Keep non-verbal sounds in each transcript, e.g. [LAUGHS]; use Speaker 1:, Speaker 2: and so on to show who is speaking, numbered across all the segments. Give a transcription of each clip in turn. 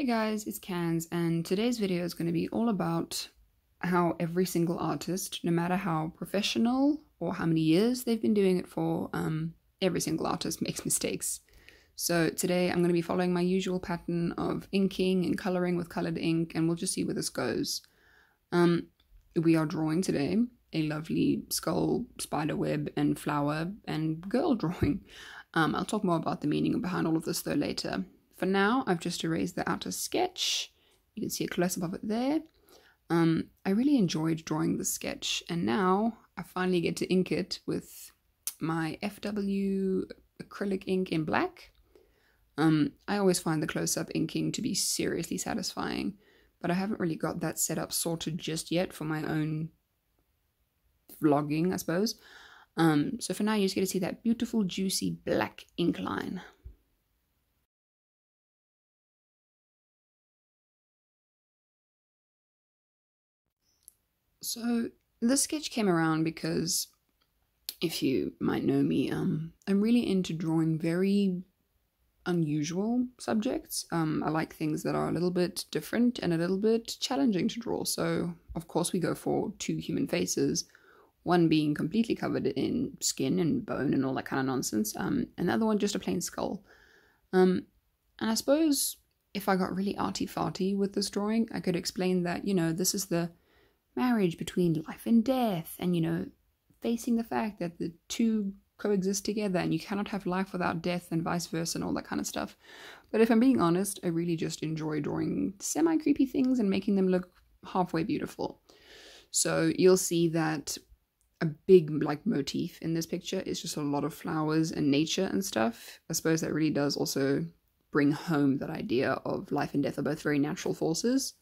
Speaker 1: Hey guys, it's Cands, and today's video is going to be all about how every single artist, no matter how professional or how many years they've been doing it for, um, every single artist [LAUGHS] makes mistakes. So today I'm going to be following my usual pattern of inking and coloring with colored ink, and we'll just see where this goes. Um, we are drawing today a lovely skull, spider web, and flower and girl [LAUGHS] drawing. Um, I'll talk more about the meaning behind all of this though later. For now, I've just erased the outer sketch. You can see a close-up of it there. Um, I really enjoyed drawing the sketch, and now I finally get to ink it with my FW acrylic ink in black. Um, I always find the close-up inking to be seriously satisfying, but I haven't really got that set up sorted just yet for my own vlogging, I suppose. Um, so for now, you just get to see that beautiful, juicy black ink line. So this sketch came around because if you might know me, um, I'm really into drawing very unusual subjects. Um, I like things that are a little bit different and a little bit challenging to draw. So of course we go for two human faces, one being completely covered in skin and bone and all that kind of nonsense, um, and the other one just a plain skull. Um, and I suppose if I got really arty farty with this drawing, I could explain that, you know, this is the marriage between life and death and you know facing the fact that the two coexist together and you cannot have life without death and vice versa and all that kind of stuff. But if i'm being honest i really just enjoy drawing semi creepy things and making them look halfway beautiful. So you'll see that a big like motif in this picture is just a lot of flowers and nature and stuff. I suppose that really does also bring home that idea of life and death are both very natural forces.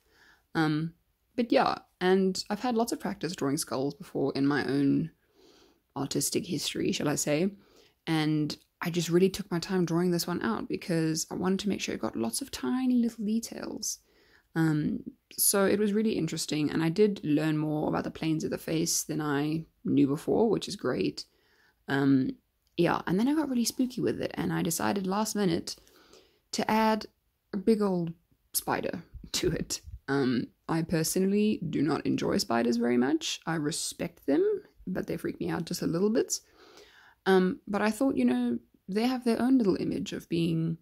Speaker 1: Um but yeah, and I've had lots of practice drawing skulls before in my own artistic history, shall I say. And I just really took my time drawing this one out because I wanted to make sure it got lots of tiny little details. Um, so it was really interesting, and I did learn more about the planes of the face than I knew before, which is great. Um, yeah, and then I got really spooky with it, and I decided last minute to add a big old spider [LAUGHS] to it. Um, I personally do not enjoy spiders very much. I respect them, but they freak me out just a little bit. Um, but I thought, you know, they have their own little image of being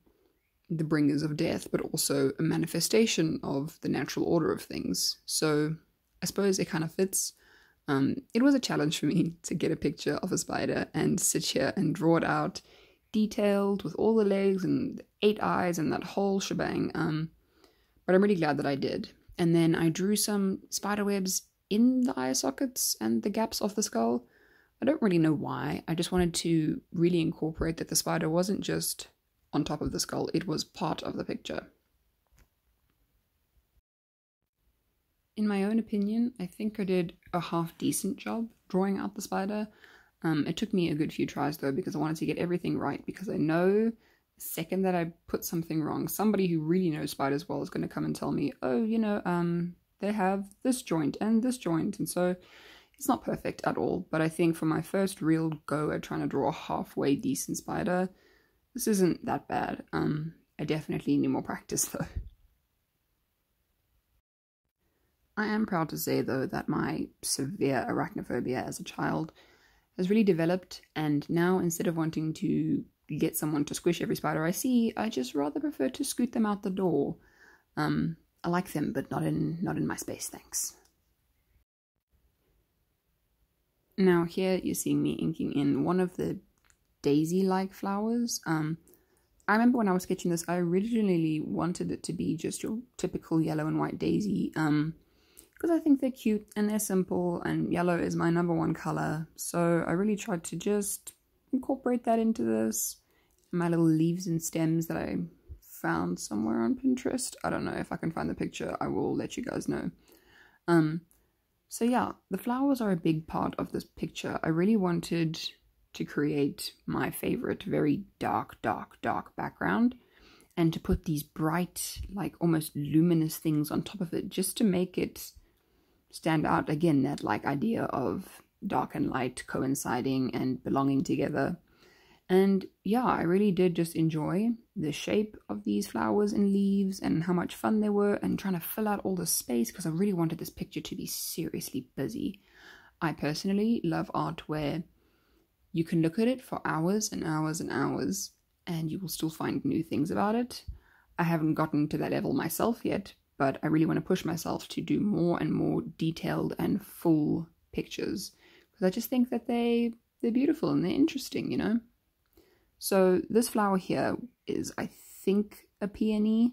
Speaker 1: the bringers of death, but also a manifestation of the natural order of things. So I suppose it kind of fits. Um, it was a challenge for me [LAUGHS] to get a picture of a spider and sit here and draw it out detailed with all the legs and eight eyes and that whole shebang. Um, but I'm really glad that I did. And then I drew some spider webs in the eye sockets and the gaps of the skull. I don't really know why. I just wanted to really incorporate that the spider wasn't just on top of the skull, it was part of the picture. In my own opinion, I think I did a half decent job drawing out the spider. Um, it took me a good few tries though because I wanted to get everything right because I know second that I put something wrong, somebody who really knows spiders well is going to come and tell me, oh, you know, um, they have this joint and this joint. And so it's not perfect at all. But I think for my first real go at trying to draw a halfway decent spider, this isn't that bad. Um, I definitely need more practice [LAUGHS] though. I am proud to say though that my severe arachnophobia as a child has really developed and now instead of wanting to get someone to squish every spider I see. I just rather prefer to scoot them out the door. Um, I like them, but not in not in my space, thanks. Now here you're seeing me inking in one of the daisy-like flowers. Um, I remember when I was sketching this, I originally wanted it to be just your typical yellow and white daisy. Um, because I think they're cute and they're simple, and yellow is my number one color. So I really tried to just incorporate that into this. My little leaves and stems that I found somewhere on Pinterest. I don't know if I can find the picture. I will let you guys know. Um, so yeah, the flowers are a big part of this picture. I really wanted to create my favorite very dark, dark, dark background and to put these bright, like almost luminous things on top of it just to make it stand out again that like idea of dark and light coinciding and belonging together. And yeah, I really did just enjoy the shape of these flowers and leaves and how much fun they were and trying to fill out all the space because I really wanted this picture to be seriously busy. I personally love art where you can look at it for hours and hours and hours and you will still find new things about it. I haven't gotten to that level myself yet, but I really want to push myself to do more and more detailed and full pictures because I just think that they they're beautiful and they're interesting, you know. So this flower here is, I think, a peony.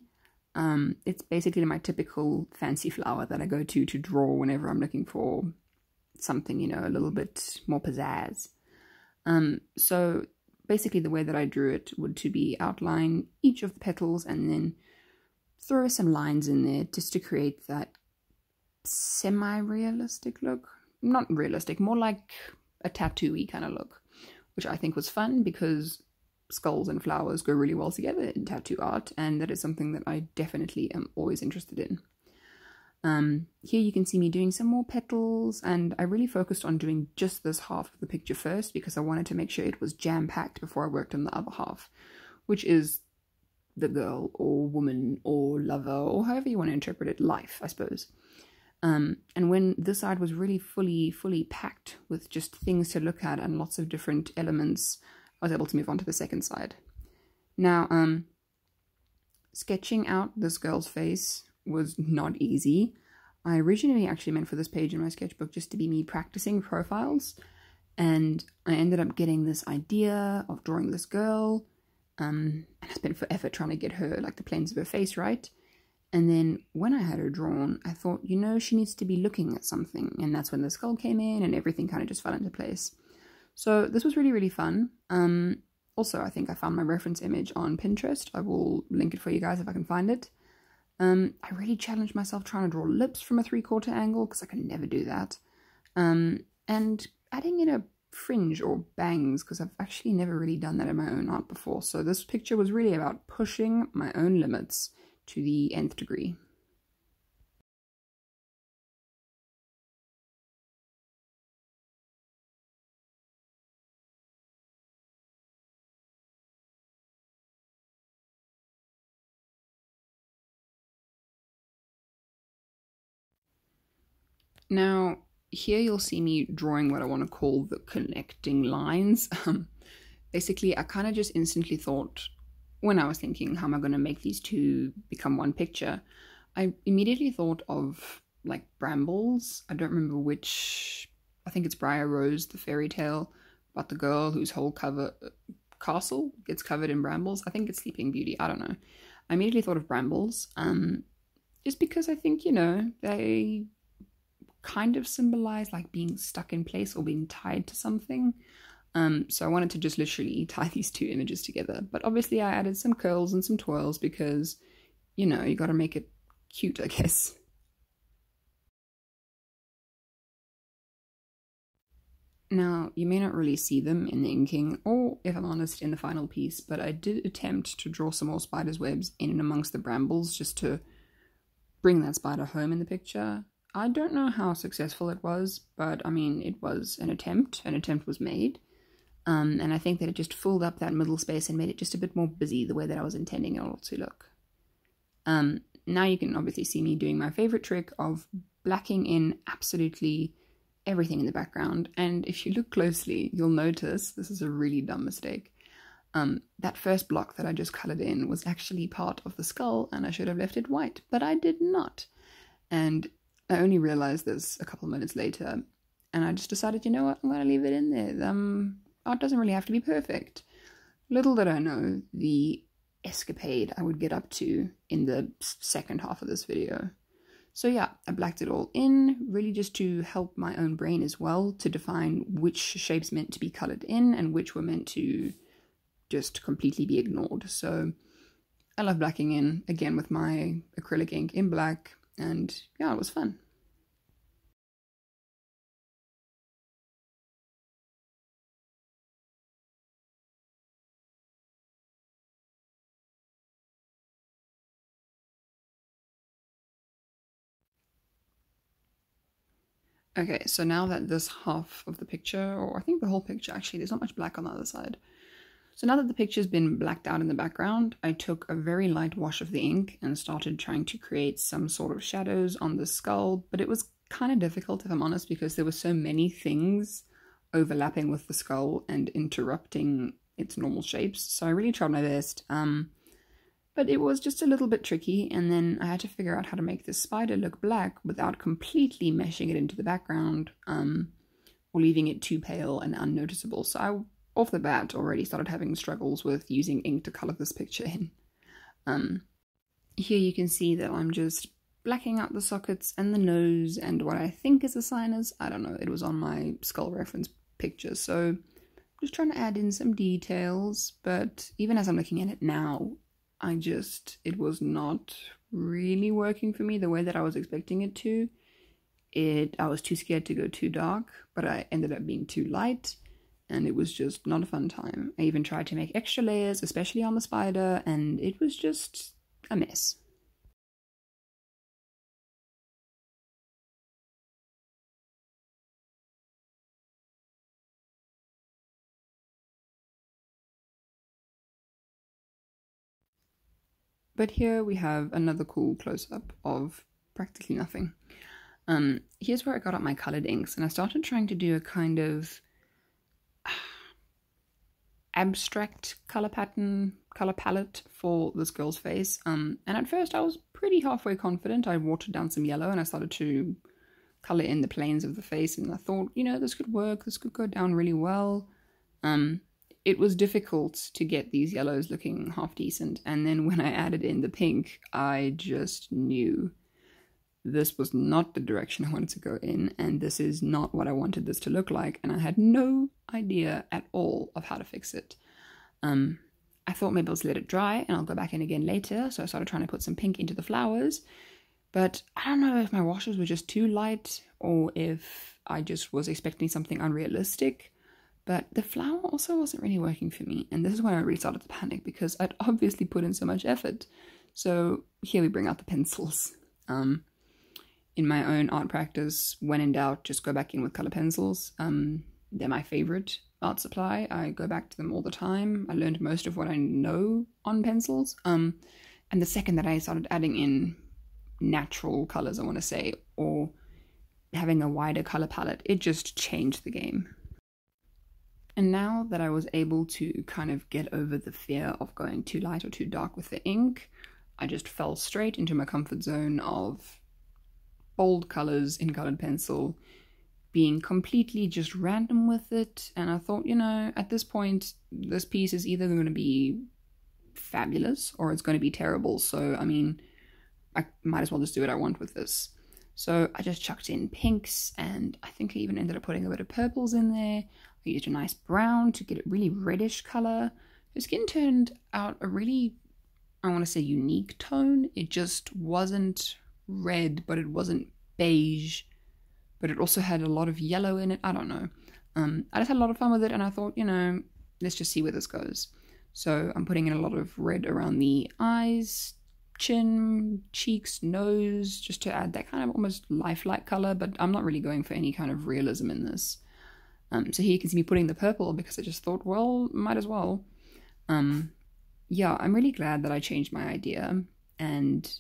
Speaker 1: Um, it's basically my typical fancy flower that I go to to draw whenever I'm looking for something, you know, a little bit more pizzazz. Um, so basically the way that I drew it would to be outline each of the petals and then throw some lines in there just to create that semi-realistic look. Not realistic, more like a tattooy kind of look, which I think was fun because skulls and flowers go really well together in tattoo art, and that is something that I definitely am always interested in. Um, here you can see me doing some more petals, and I really focused on doing just this half of the picture first because I wanted to make sure it was jam-packed before I worked on the other half, which is the girl or woman or lover or however you want to interpret it, life, I suppose. Um, and when this side was really fully, fully packed with just things to look at and lots of different elements, I was able to move on to the second side. Now, um, sketching out this girl's face was not easy. I originally actually meant for this page in my sketchbook just to be me practicing profiles, and I ended up getting this idea of drawing this girl, um, and I spent forever trying to get her, like the planes of her face right. And then when I had her drawn, I thought, you know, she needs to be looking at something, and that's when the skull came in, and everything kind of just fell into place. So this was really, really fun. Um, also, I think I found my reference image on Pinterest. I will link it for you guys if I can find it. Um, I really challenged myself trying to draw lips from a three-quarter angle because I can never do that. Um, and adding in a fringe or bangs because I've actually never really done that in my own art before. So this picture was really about pushing my own limits to the nth degree. Now, here you'll see me drawing what I want to call the connecting lines. [LAUGHS] Basically, I kind of just instantly thought, when I was thinking, how am I going to make these two become one picture? I immediately thought of like brambles. I don't remember which, I think it's Briar Rose, the fairy tale about the girl whose whole cover castle gets covered in brambles. I think it's Sleeping Beauty. I don't know. I immediately thought of brambles, um, just because I think you know they kind of symbolize like being stuck in place or being tied to something. Um, so I wanted to just literally tie these two images together. But obviously I added some curls and some twirls because, you know, you got to make it cute, I guess. Now, you may not really see them in the inking, or if I'm honest, in the final piece, but I did attempt to draw some more spider's webs in and amongst the brambles just to bring that spider home in the picture. I don't know how successful it was, but I mean, it was an attempt. An attempt was made. Um, and I think that it just filled up that middle space and made it just a bit more busy the way that I was intending it all to look. Um, now you can obviously see me doing my favorite trick of blacking in absolutely everything in the background. And if you look closely, you'll notice this is a really dumb mistake. Um, that first block that I just colored in was actually part of the skull, and I should have left it white, but I did not. And I only realized this a couple minutes later, and I just decided, you know what, I'm going to leave it in there. Um, art doesn't really have to be perfect. Little did I know the escapade I would get up to in the second half of this video. So yeah, I blacked it all in, really just to help my own brain as well to define which shapes meant to be colored in and which were meant to just completely be ignored. So I love blacking in, again with my acrylic ink in black, and yeah, it was fun. Okay, so now that this half of the picture, or I think the whole picture actually, there's not much black on the other side. So now that the picture's been blacked out in the background, I took a very light wash of the ink and started trying to create some sort of shadows on the skull, but it was kind of difficult if I'm honest because there were so many things overlapping with the skull and interrupting its normal shapes. So I really tried my best. Um, but it was just a little bit tricky, and then I had to figure out how to make this spider look black without completely meshing it into the background um, or leaving it too pale and unnoticeable. So I, off the bat, already started having struggles with using ink to color this picture in. Um, here you can see that I'm just blacking out the sockets and the nose and what I think is a sinus. I don't know, it was on my skull reference picture, so just trying to add in some details, but even as I'm looking at it now, I just, it was not really working for me the way that I was expecting it to. It, I was too scared to go too dark, but I ended up being too light, and it was just not a fun time. I even tried to make extra layers, especially on the spider, and it was just a mess. But here we have another cool close-up of practically nothing. Um, here's where I got out my colored inks, and I started trying to do a kind of [SIGHS] abstract color pattern, color palette for this girl's face. Um, and at first I was pretty halfway confident. I watered down some yellow and I started to color in the planes of the face, and I thought, you know, this could work. This could go down really well. Um, it was difficult to get these yellows looking half decent. And then when I added in the pink, I just knew this was not the direction I wanted to go in, and this is not what I wanted this to look like. And I had no idea at all of how to fix it. Um, I thought maybe I'll just let it dry and I'll go back in again later. So I started trying to put some pink into the flowers. But I don't know if my washes were just too light or if I just was expecting something unrealistic. But the flower also wasn't really working for me, and this is when I really started to panic because I'd [LAUGHS] obviously put in so much effort. So here we bring out the pencils. Um, in my own art practice, when in doubt, just go back in with color pencils. Um, they're my favorite art supply. I go back to them all the time. I learned most of what I know on pencils. Um, and the second that I started adding in natural colors, I want to say, or having a wider color palette, it just changed the game. And now that I was able to kind of get over the fear of going too light or too dark with the ink, I just fell straight into my comfort zone of bold colors in colored pencil, being completely just random with it. And I thought, you know, at this point, this piece is either going to be fabulous or it's going to be terrible. So, I mean, I might as well just do what I want with this. So I just chucked in pinks and I think I even ended up putting a bit of purples in there. I used a nice brown to get a really reddish color. The skin turned out a really, I want to say, unique tone. It just wasn't red, but it wasn't beige, but it also had a lot of yellow in it. I don't know. Um, I just had a lot of fun with it, and I thought, you know, let's just see where this goes. So I'm putting in a lot of red around the eyes, chin, cheeks, nose, just to add that kind of almost lifelike color, but I'm not really going for any kind of realism in this. Um, so here you can see me putting the purple because I just thought, well, might as well. Um, yeah, I'm really glad that I changed my idea and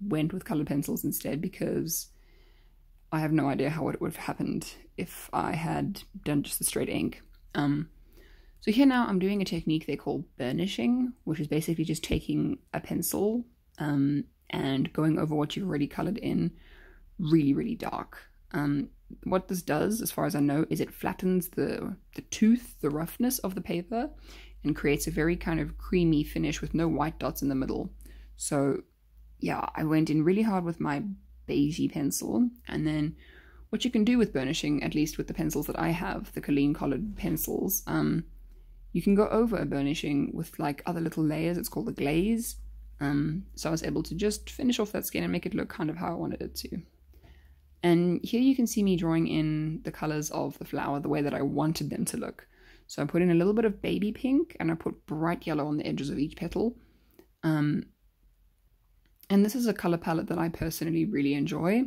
Speaker 1: went with colored pencils instead because I have no idea how it would have happened if I had done just the straight ink. Um, so here now I'm doing a technique they call burnishing, which is basically just taking a pencil um, and going over what you've already colored in really, really dark. Um, what this does, as far as I know, is it flattens the, the tooth, the roughness of the paper, and creates a very kind of creamy finish with no white dots in the middle. So, yeah, I went in really hard with my beigey pencil, and then what you can do with burnishing, at least with the pencils that I have, the Colleen colored pencils, um, you can go over a burnishing with like other little layers. It's called a glaze. Um, so I was able to just finish off that skin and make it look kind of how I wanted it to. And here you can see me drawing in the colors of the flower the way that I wanted them to look. So I put in a little bit of baby pink and I put bright yellow on the edges of each petal. Um, and this is a color palette that I personally really enjoy.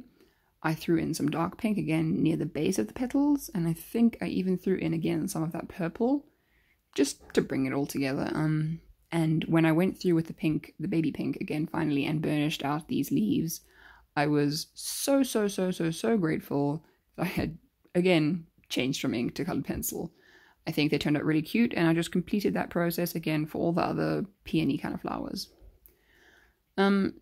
Speaker 1: I threw in some dark pink again near the base of the petals, and I think I even threw in again some of that purple just to bring it all together. Um, and when I went through with the pink, the baby pink again finally, and burnished out these leaves, I was so, so, so, so, so grateful that I had, again, changed from ink to colored pencil. I think they turned out really cute, and I just completed that process again for all the other peony kind of flowers. Um,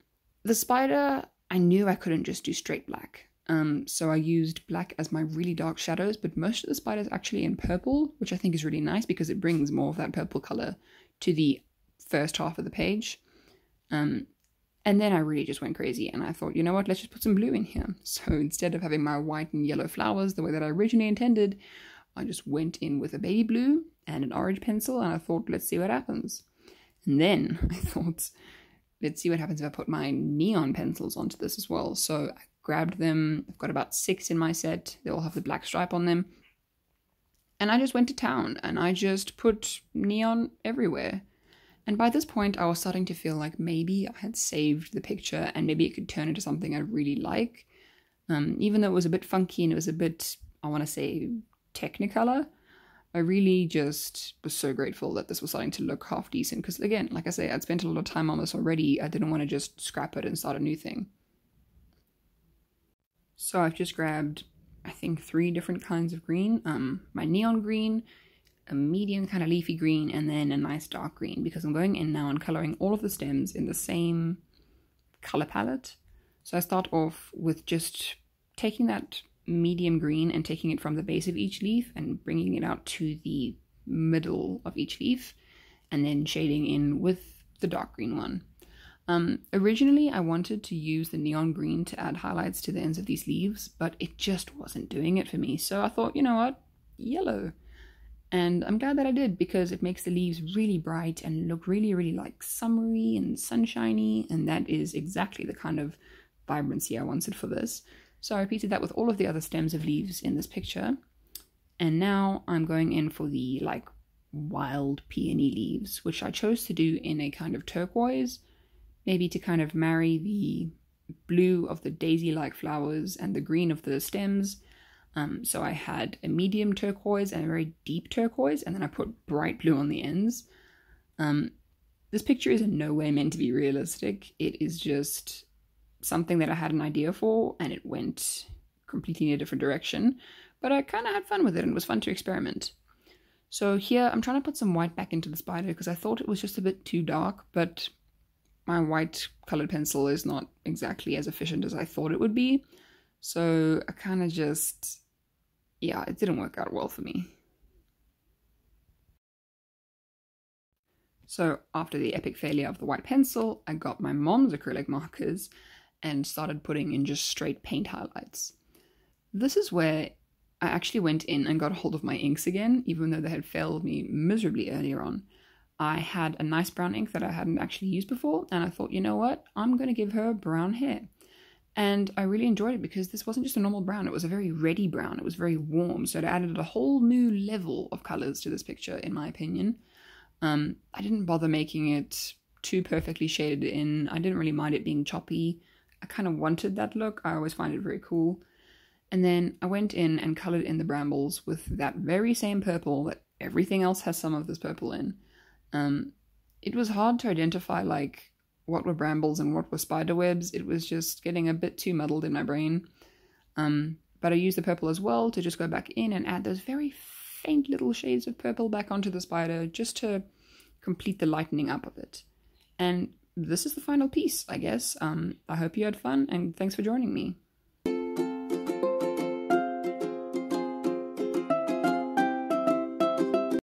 Speaker 1: the spider, I knew I couldn't just do straight black. Um, so I used black as my really dark shadows, but most of the spiders actually in purple, which I think is really nice because it brings more of that purple color to the first half of the page. Um, and then I really just went crazy and I thought, you know what, let's just put some blue in here. [LAUGHS] So instead of having my white and yellow flowers the way that I originally intended, I just went in with a baby blue and an orange pencil and I thought, let's see what happens. And then [LAUGHS] I thought, let's see what happens if I put my neon pencils onto this as well. So I grabbed them. I've got about six in my set. They all have the black stripe on them. And I just went to town and I just put neon everywhere. And by this point, I was starting to feel like maybe I had saved the picture and maybe it could turn into something I really like. Um, even though it was a bit funky and it was a bit, I want to say, technicolor, I really just was so grateful that this was starting to look half decent. Because again, like I say, I'd spent a lot of time on this already. I didn't want to just scrap it and start a new thing. So I've just grabbed, I think, three different kinds of green. Um, my neon green, a medium kind of leafy green, and then a nice dark green because I'm going in now and coloring all of the stems in the same color palette. So I start off with just taking that medium green and taking it from the base of each leaf and bringing it out to the middle of each leaf and then shading in with the dark green one. Um, originally, I wanted to use the neon green to add highlights to the ends of these leaves, but it just wasn't doing it for me. So I thought, you know what, yellow. And I'm glad that I did because it makes the leaves really bright and look really, really like summery and sunshiny. And that is exactly the kind of vibrancy I wanted for this. So I repeated that with all of the other stems of leaves in this picture. And now I'm going in for the like wild peony leaves, which I chose to do in a kind of turquoise, maybe to kind of marry the blue of the daisy-like flowers and the green of the stems um, so I had a medium turquoise and a very deep turquoise, and then I put bright blue on the ends. Um, this picture is in no way meant to be realistic. It is just something that I had an idea for, and it went completely in a different direction. But I kind of had fun with it, and it was fun to experiment. So here, I'm trying to put some white back into the spider because I thought it was just a bit too dark, but my white colored pencil is not exactly as efficient as I thought it would be. So I kind of just yeah, it didn't work out well for me. So after the epic failure of the white pencil, I got my mom's acrylic markers and started putting in just straight paint highlights. This is where I actually went in and got a hold of my inks again, even though they had failed me miserably earlier on. I had a nice brown ink that I hadn't actually used before, and I thought, you know what, I'm going to give her brown hair. And I really enjoyed it because this wasn't just a normal brown, it was a very reddy brown. It was very warm, so it added a whole new level of colors to this picture, in my opinion. Um, I didn't bother making it too perfectly shaded in. I didn't really mind it being choppy. I kind of wanted that look. I always find it very cool. And then I went in and colored in the brambles with that very same purple that everything else has some of this purple in. Um, it was hard to identify like what were brambles and what were spider webs. It was just getting a bit too muddled in my brain. Um, but I used the purple as well to just go back in and add those very faint little shades of purple back onto the spider just to complete the lightening up of it. And this is the final piece, I guess. Um, I hope you had fun and thanks for joining me.